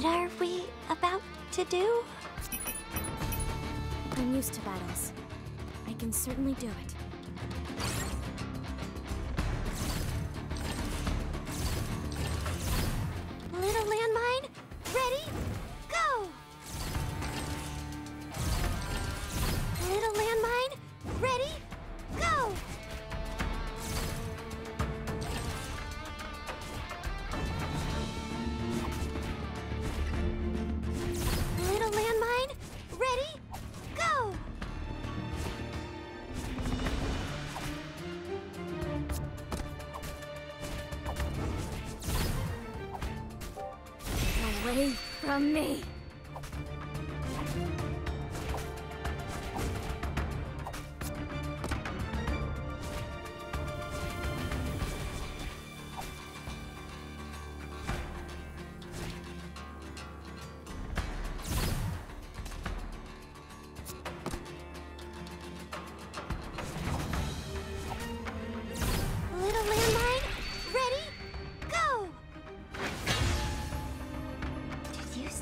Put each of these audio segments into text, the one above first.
What are we about to do? I'm used to battles. I can certainly do it. Away from me!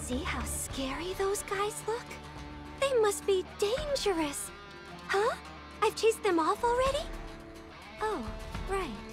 See how scary those guys look? They must be dangerous. Huh? I've chased them off already? Oh, right.